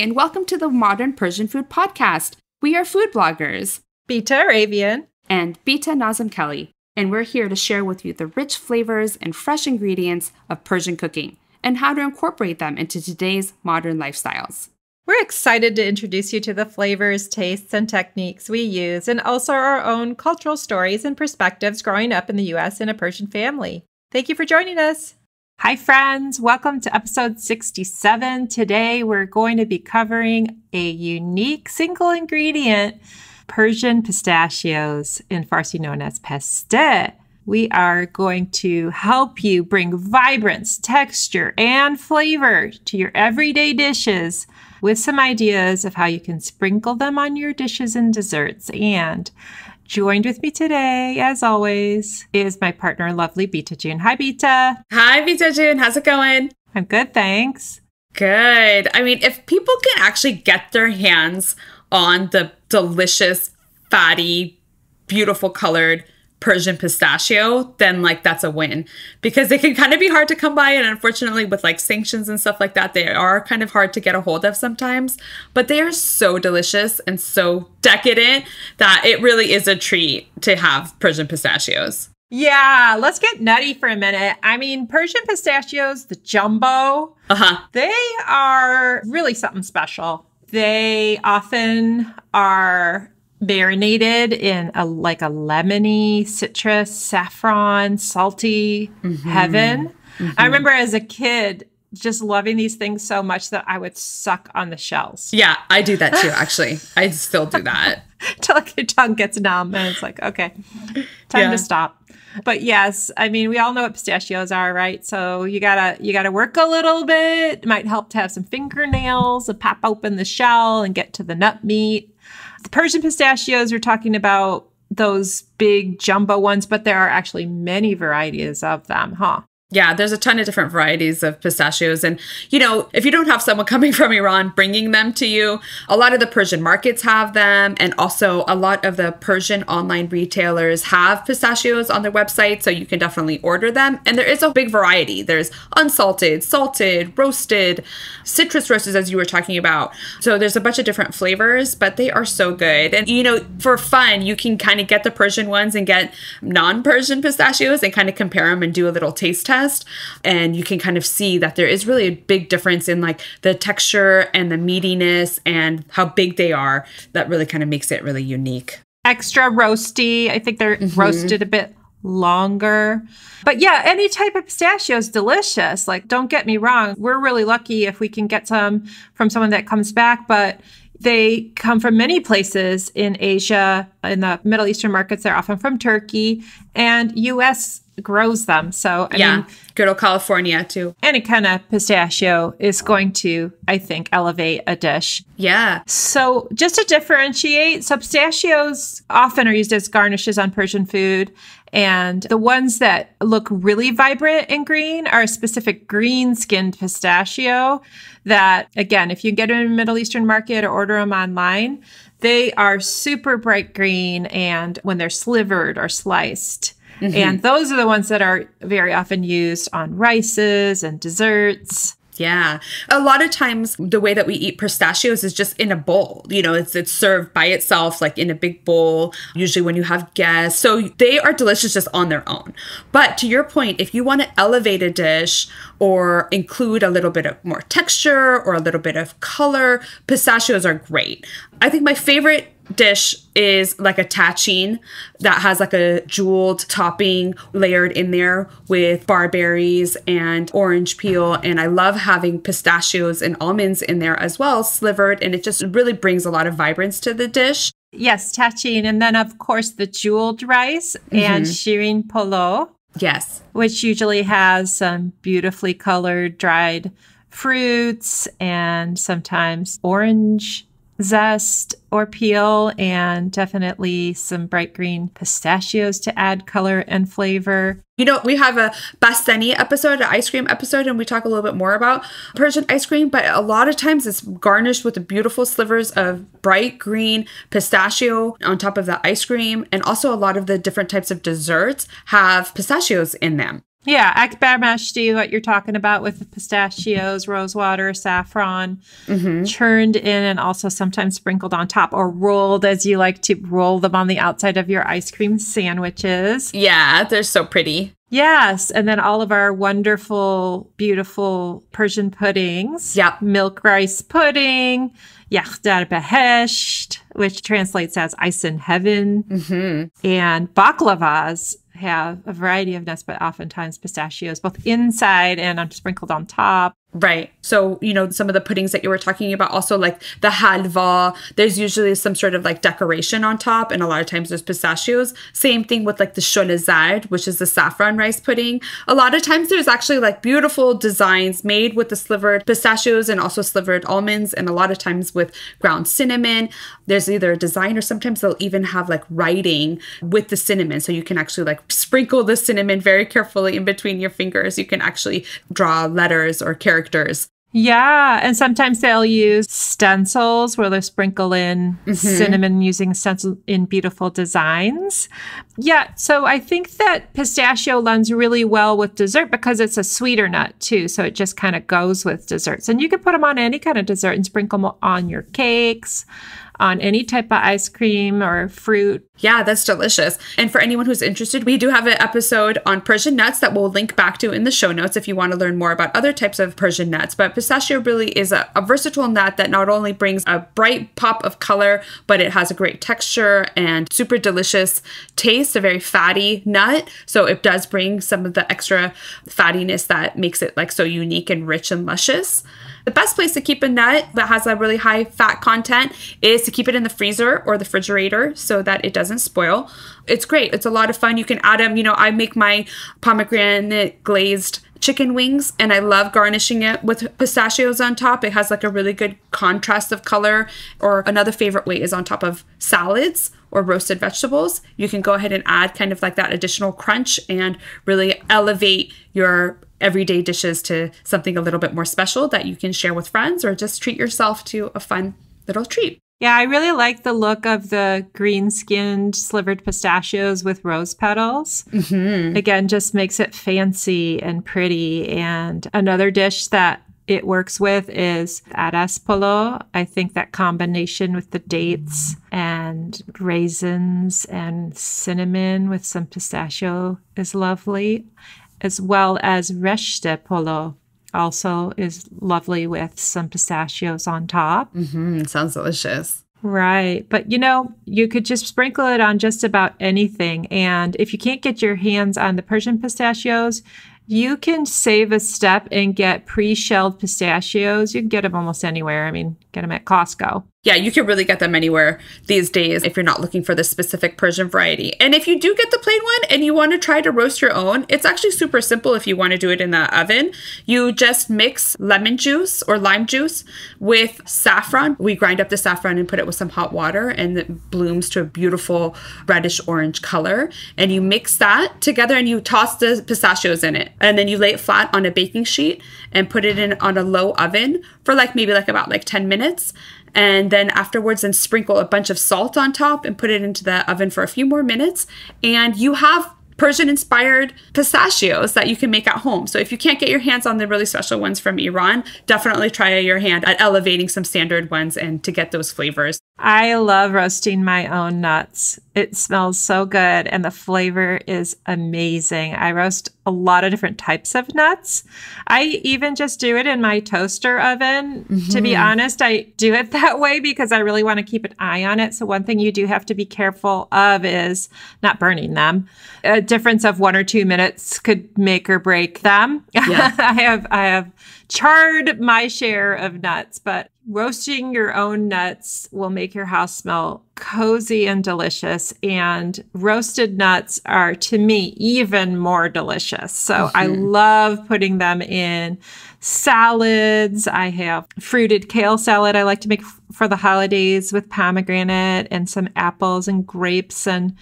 And welcome to the Modern Persian Food Podcast. We are food bloggers, Bita Arabian. and Beata Nazem Kelley, and we're here to share with you the rich flavors and fresh ingredients of Persian cooking and how to incorporate them into today's modern lifestyles. We're excited to introduce you to the flavors, tastes, and techniques we use, and also our own cultural stories and perspectives growing up in the U.S. in a Persian family. Thank you for joining us. Hi, friends. Welcome to episode 67. Today, we're going to be covering a unique single ingredient Persian pistachios, in Farsi known as pesteh. We are going to help you bring vibrance, texture, and flavor to your everyday dishes with some ideas of how you can sprinkle them on your dishes and desserts. And joined with me today, as always, is my partner, lovely Beta June. Hi, Beta. Hi, Beta June. How's it going? I'm good, thanks. Good. I mean, if people can actually get their hands on the delicious, fatty, beautiful colored Persian pistachio, then like that's a win because they can kind of be hard to come by. And unfortunately, with like sanctions and stuff like that, they are kind of hard to get a hold of sometimes. But they are so delicious and so decadent that it really is a treat to have Persian pistachios. Yeah, let's get nutty for a minute. I mean, Persian pistachios, the jumbo, Uh huh. they are really something special. They often are marinated in a like a lemony, citrus, saffron, salty mm-hmm. heaven. I mm-hmm. remember as a kid just loving these things so much that I would suck on the shells Yeah, I do that too, actually. I still do that. till like your tongue gets numb and it's like, okay, time Yeah. to stop. But yes, I mean, we all know what pistachios are, right? So you gotta you gotta work a little bit. It might help to have some fingernails and pop open the shell and get to the nut meat. The Persian pistachios, we're talking about those big jumbo ones, but there are actually many varieties of them, huh? Yeah, there's a ton of different varieties of pistachios. And, you know, if you don't have someone coming from Iran bringing them to you, a lot of the Persian markets have them. And also, a lot of the Persian online retailers have pistachios on their website. So you can definitely order them. And there is a big variety there's unsalted, salted, roasted, citrus roasted, as you were talking about. So there's a bunch of different flavors, but they are so good. And, you know, for fun, you can kind of get the Persian ones and get non Persian pistachios and kind of compare them and do a little taste test and you can kind of see that there is really a big difference in like the texture and the meatiness and how big they are that really kind of makes it really unique extra roasty. I think they're mm-hmm. roasted a bit longer. But yeah, any type of pistachio is delicious. Like, don't get me wrong. We're really lucky if we can get some from someone that comes back, but they come from many places in Asia, in the Middle Eastern markets. They're often from Turkey, and US grows them. So, I yeah mean, good old california too any kind of pistachio is going to, I think, elevate a dish. yeah So, just to differentiate, so pistachios often are used as garnishes on Persian food. And the ones that look really vibrant and green are a specific green skinned pistachio that, again, if you get them in a Middle Eastern market or order them online, they are super bright green and when they're slivered or sliced. Mm-hmm. And those are the ones that are very often used on rices and desserts. Yeah. A lot of times the way that we eat pistachios is just in a bowl. You know, it's it's served by itself like in a big bowl, usually when you have guests. So they are delicious just on their own. But to your point, if you want to elevate a dish or include a little bit of more texture or a little bit of color, pistachios are great. I think my favorite dish is like a tahchin that has like a jeweled topping layered in there with barberries and orange peel and I love having pistachios and almonds in there as well slivered and it just really brings a lot of vibrance to the dish. Yes, tahchin. And then, of course, the jeweled rice and mm-hmm. shirin polo, Yes. which usually has some beautifully colored dried fruits and sometimes orange zest or peel, and definitely some bright green pistachios to add color and flavor. You know, we have a Bastani episode, an ice cream episode, and we talk a little bit more about Persian ice cream, but a lot of times it's garnished with the beautiful slivers of bright green pistachio on top of the ice cream. And also, a lot of the different types of desserts have pistachios in them. Yeah, akbar what you're talking about with the pistachios, rosewater, saffron, Mm-hmm. churned in and also sometimes sprinkled on top or rolled as you like to roll them on the outside of your ice cream sandwiches. Yeah, they're so pretty. Yes, and then all of our wonderful, beautiful Persian puddings. Yep. Milk rice pudding, yakh dar behesht, which translates as ice in heaven, Mm-hmm. and baklavas have a variety of nuts, but oftentimes pistachios, both inside and sprinkled on top. Right. So, you know, some of the puddings that you were talking about, also like the halva, there's usually some sort of like decoration on top, and a lot of times there's pistachios. Same thing with like the sholeh zard, which is the saffron rice pudding. A lot of times there's actually like beautiful designs made with the slivered pistachios and also slivered almonds, and a lot of times with ground cinnamon. There's either a design or sometimes they'll even have like writing with the cinnamon. So you can actually like sprinkle the cinnamon very carefully in between your fingers. You can actually draw letters or characters. Yeah, and sometimes they'll use stencils where they sprinkle in mm-hmm. cinnamon using stencil in beautiful designs. Yeah, so I think that pistachio lends really well with dessert because it's a sweeter nut too, so it just kind of goes with desserts. And you can put them on any kind of dessert and sprinkle them on your cakes, on any type of ice cream or fruit. Yeah, that's delicious. And for anyone who's interested, we do have an episode on Persian nuts that we'll link back to in the show notes if you want to learn more about other types of Persian nuts. But pistachio really is a, a versatile nut that not only brings a bright pop of color, but it has a great texture and super delicious taste, a very fatty nut. So it does bring some of the extra fattiness that makes it like so unique and rich and luscious. The best place to keep a nut that has a really high fat content is to keep it in the freezer or the refrigerator so that it doesn't spoil. It's great. It's a lot of fun. You can add them. You know, I make my pomegranate glazed chicken wings and I love garnishing it with pistachios on top. It has like a really good contrast of color. Or another favorite way is on top of salads or roasted vegetables. You can go ahead and add kind of like that additional crunch and really elevate your everyday dishes to something a little bit more special that you can share with friends or just treat yourself to a fun little treat. Yeah, I really like the look of the green skinned slivered pistachios with rose petals. Mm-hmm. Again, just makes it fancy and pretty. And another dish that it works with is adas polo. I think that combination with the dates and raisins and cinnamon with some pistachio is lovely, as well as reshteh polo also is lovely with some pistachios on top. Mm-hmm. sounds delicious. Right. But you know, you could just sprinkle it on just about anything. And if you can't get your hands on the Persian pistachios, you can save a step and get pre shelled pistachios. You can get them almost anywhere. I mean, get them at Costco. Yeah, you can really get them anywhere these days if you're not looking for the specific Persian variety. And if you do get the plain one and you want to try to roast your own, it's actually super simple if you want to do it in the oven. You just mix lemon juice or lime juice with saffron. We grind up the saffron and put it with some hot water and it blooms to a beautiful reddish orange color. And you mix that together and you toss the pistachios in it. And then you lay it flat on a baking sheet and put it in on a low oven for like maybe like about like 10 minutes and then afterwards then sprinkle a bunch of salt on top and put it into the oven for a few more minutes and you have Persian inspired pistachios that you can make at home. So if you can't get your hands on the really special ones from Iran, definitely try your hand at elevating some standard ones and to get those flavors. I love roasting my own nuts. It smells so good and the flavor is amazing. I roast a lot of different types of nuts. I even just do it in my toaster oven. To be mm-hmm. honest, I do it that way because I really want to keep an eye on it. So, one thing you do have to be careful of is not burning them. A difference of one or two minutes could make or break them. Yeah. I have, I have charred my share of nuts, but roasting your own nuts will make your house smell cozy and delicious. And roasted nuts are, to me, even more delicious. So I mm-hmm. love putting them in salads. I have fruited kale salad I like to make f- for the holidays with pomegranate and some apples and grapes and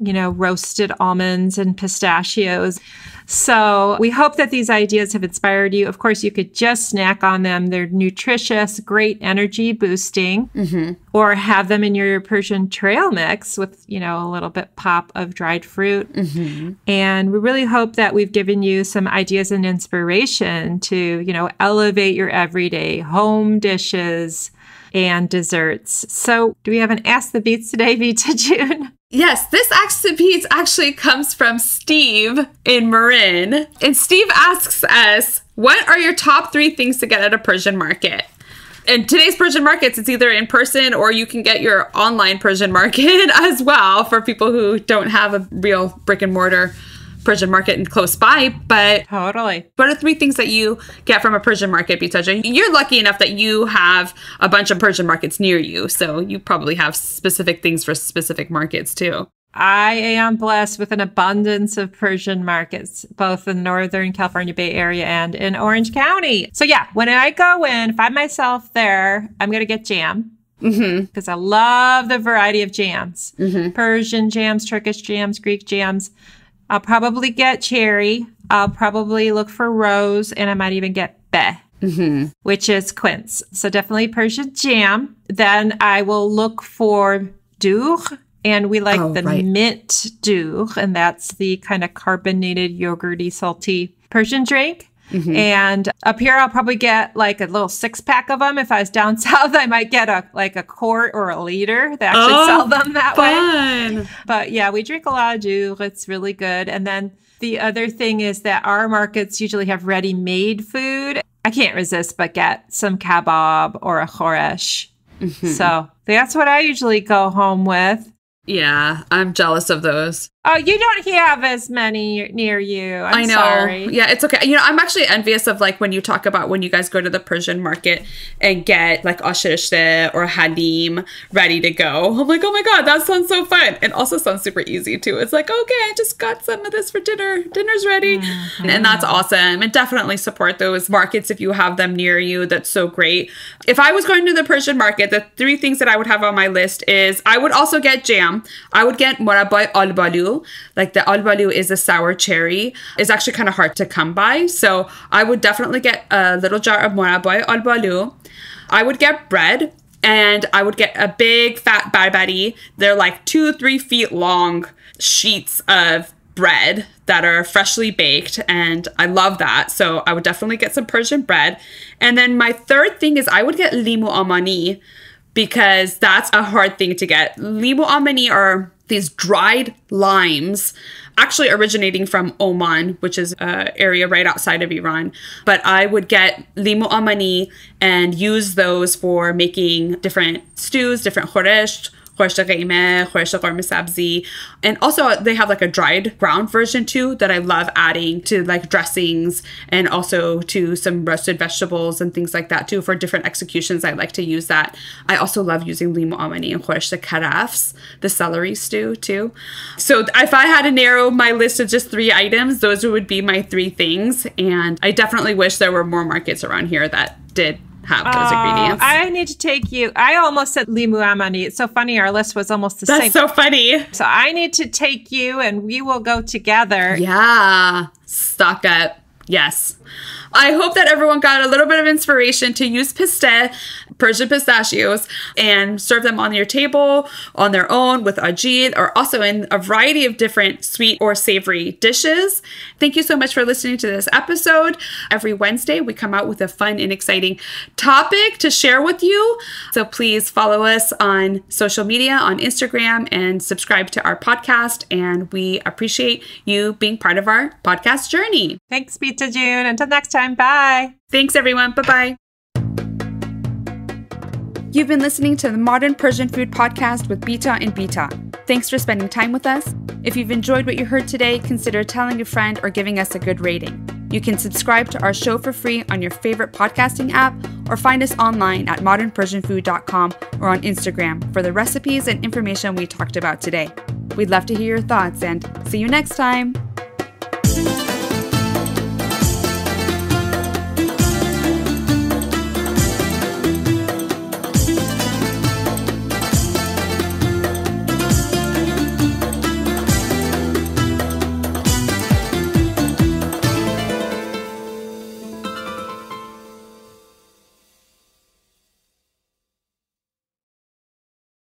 you know, roasted almonds and pistachios. So we hope that these ideas have inspired you. Of course, you could just snack on them. They're nutritious, great energy boosting, mm-hmm. or have them in your Persian trail mix with, you know, a little bit pop of dried fruit. Mm-hmm. And we really hope that we've given you some ideas and inspiration to, you know, elevate your everyday home dishes and desserts. So, do we have an Ask the Beats today, Vita June? Yes, this Ask the Beats actually comes from Steve in Marin. And Steve asks us, What are your top three things to get at a Persian market? In today's Persian markets, it's either in person or you can get your online Persian market as well for people who don't have a real brick and mortar Persian market and close by. But totally. What are three things that you get from a Persian market, Bitaja? You're lucky enough that you have a bunch of Persian markets near you. So you probably have specific things for specific markets too. I am blessed with an abundance of Persian markets, both in Northern California Bay Area and in Orange County. So, yeah, when I go in, find myself there, I'm going to get jam because mm-hmm. I love the variety of jams mm-hmm. Persian jams, Turkish jams, Greek jams. I'll probably get cherry. I'll probably look for rose, and I might even get be, mm-hmm. which is quince. So definitely Persian jam. Then I will look for doogh, and we like oh, the right. mint doogh, and that's the kind of carbonated, yogurty, salty Persian drink. Mm-hmm. And up here, I'll probably get like a little six pack of them. If I was down south, I might get a like a quart or a liter. They actually oh, sell them that fun. way. But yeah, we drink a lot of doogh. It's really good. And then the other thing is that our markets usually have ready made food. I can't resist but get some kebab or a khoresh. Mm-hmm. So that's what I usually go home with. Yeah, I'm jealous of those. Oh, you don't have as many near you. I'm i know. Sorry. Yeah, it's okay. You know, I'm actually envious of like when you talk about when you guys go to the Persian market and get like ash reshteh or hadim ready to go. I'm like, oh my god, that sounds so fun, and also sounds super easy too. It's like, okay, I just got some of this for dinner. Dinner's ready, mm-hmm. and that's awesome. And definitely support those markets if you have them near you. That's so great. If I was going to the Persian market, the three things that I would have on my list is I would also get jam. I would get morabai albaloo like the albaloo is a sour cherry, is actually kind of hard to come by. So I would definitely get a little jar of morabai albaloo. I would get bread and I would get a big fat barbari. They're like two, three feet long sheets of bread that are freshly baked and I love that. So I would definitely get some Persian bread. And then my third thing is I would get limoo omani because that's a hard thing to get. Limoo omani are these dried limes actually originating from Oman, which is an area right outside of Iran. But I would get limoo omani and use those for making different stews, different khoresh, sabzi. And also they have like a dried ground version too that I love adding to like dressings and also to some roasted vegetables and things like that too. For different executions, I like to use that. I also love using limoo omani and khoresh karafs, the celery stew too. So if I had to narrow my list of just three items, those would be my three things. And I definitely wish there were more markets around here that did have those oh, ingredients. Uh, I need to take you. I almost said limoo omani. It's so funny. Our list was almost the That's same. That's so funny. So I need to take you, and we will go together. Yeah, stock up. Yes. I hope that everyone got a little bit of inspiration to use piste, Persian pistachios, and serve them on your table on their own with ajeel or also in a variety of different sweet or savory dishes. Thank you so much for listening to this episode. Every Wednesday, we come out with a fun and exciting topic to share with you. So please follow us on social media, on Instagram, and subscribe to our podcast. And we appreciate you being part of our podcast journey. Thanks, Pizza June. Until next time time. Bye. Thanks, everyone. Bye bye. You've been listening to the Modern Persian Food Podcast with Bita and Bita. Thanks for spending time with us. If you've enjoyed what you heard today, consider telling a friend or giving us a good rating. You can subscribe to our show for free on your favorite podcasting app or find us online at modernpersianfood.com or on Instagram for the recipes and information we talked about today. We'd love to hear your thoughts and see you next time.